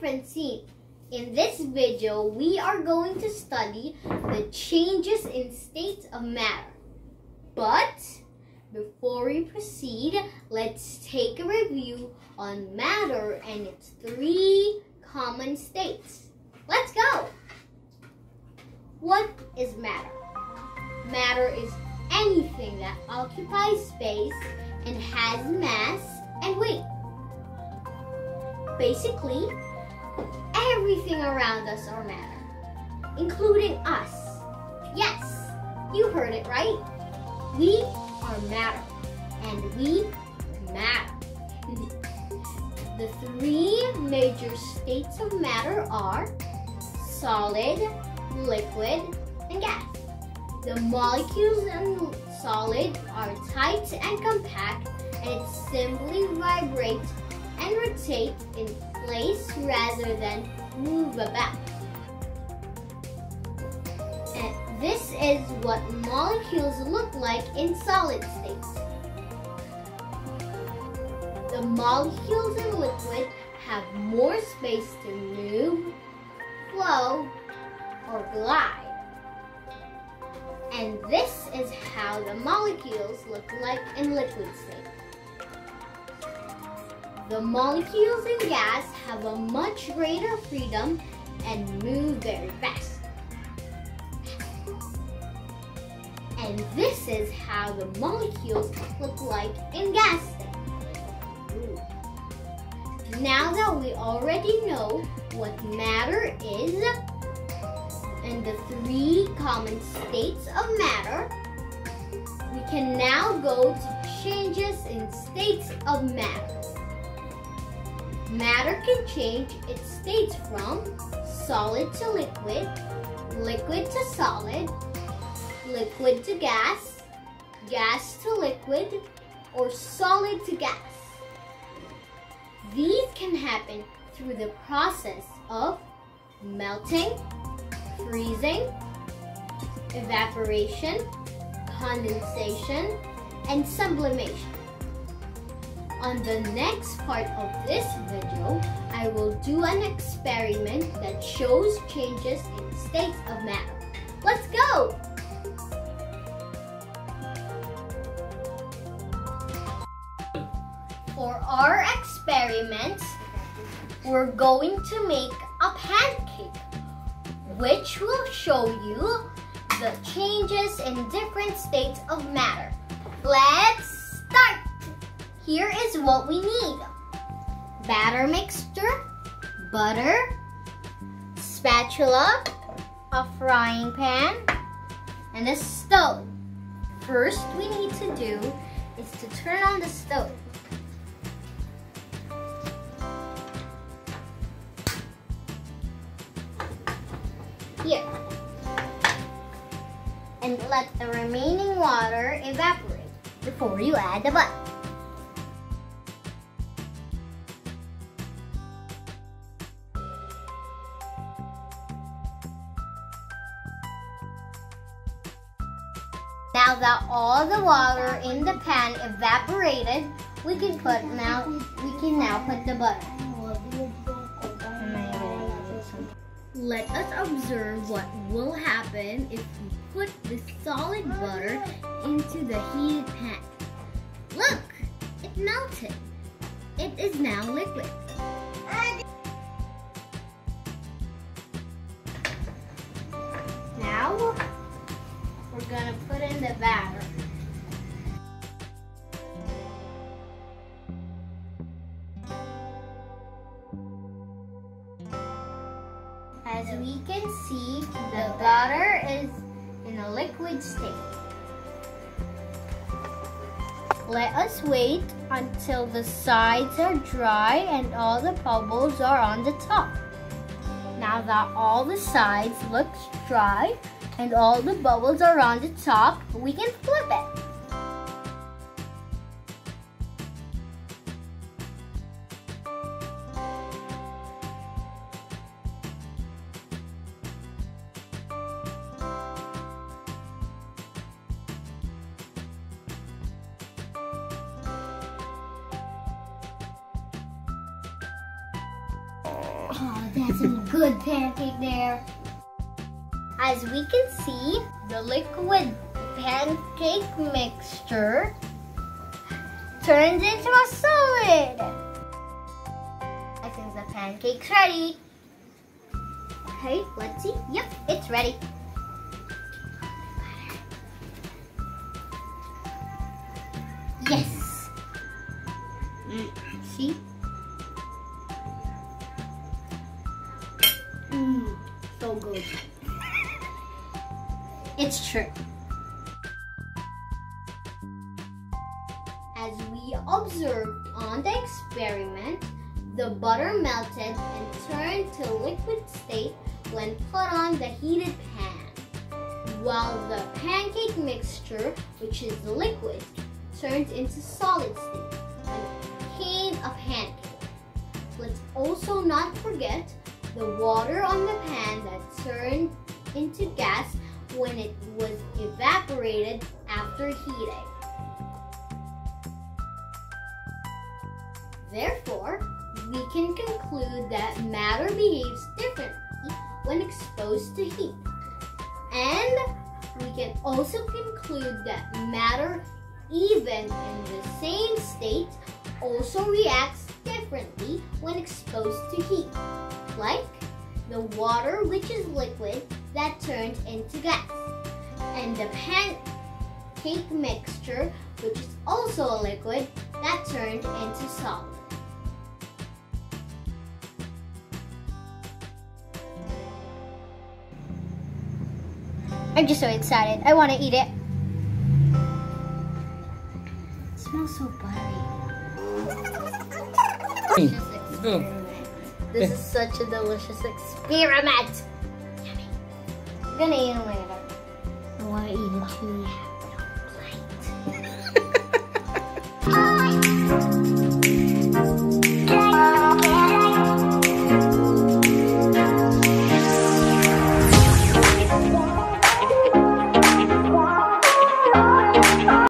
In this video, we are going to study the changes in states of matter. But before we proceed, let's take a review on matter and its three common states. Let's go! What is matter? Matter is anything that occupies space and has mass and weight. Basically, everything around us are matter, including us. Yes, you heard it right. We are matter, and we matter. the three major states of matter are solid, liquid, and gas. The molecules in solid are tight and compact and it simply vibrates and rotates in place rather than move about. And this is what molecules look like in solid states. The molecules in liquid have more space to move, flow, or glide. And this is how the molecules look like in liquid state. The molecules in gas have a much greater freedom and move very fast. And this is how the molecules look like in gas. Now that we already know what matter is, and the three common states of matter, we can now go to changes in states of matter. Matter can change its states from solid to liquid, liquid to solid, liquid to gas, gas to liquid, or solid to gas. These can happen through the process of melting, freezing, evaporation, condensation, and sublimation. On the next part of this video, I will do an experiment that shows changes in states of matter. Let's go! For our experiment, we're going to make a pancake which will show you the changes in different states of matter. Let's! Here is what we need. Batter mixture, butter, spatula, a frying pan, and a stove. First we need to do is to turn on the stove. Here. And let the remaining water evaporate before you add the butter. Now that all the water in the pan evaporated, we can put now we can now put the butter. Let us observe what will happen if we put the solid butter into the heated pan. Look, it melted. It is now liquid. Gonna put in the batter. As we can see, the butter is in a liquid state. Let us wait until the sides are dry and all the bubbles are on the top. Now that all the sides look dry and all the bubbles are on the top, we can flip it. Oh, that's a good pancake there. As we can see, the liquid pancake mixture turns into a solid. I think the pancake's ready. Okay, let's see. Yep, it's ready. Yes. Mm, see? Mmm, so good. It's true. As we observed on the experiment, the butter melted and turned to liquid state when put on the heated pan, while the pancake mixture, which is liquid, turned into solid state and became a pancake. Let's also not forget the water on the pan that turned into gas when it was evaporated after heating. Therefore, we can conclude that matter behaves differently when exposed to heat. And we can also conclude that matter, even in the same state, also reacts differently when exposed to heat. Like the water, which is liquid, that turns into gas. And the pancake mixture, which is also a liquid, that turned into solid. I'm just so excited. I want to eat it. it smells so buttery. Mm. This is such a delicious experiment. Yummy. I'm gonna eat it later. I want to eat it too.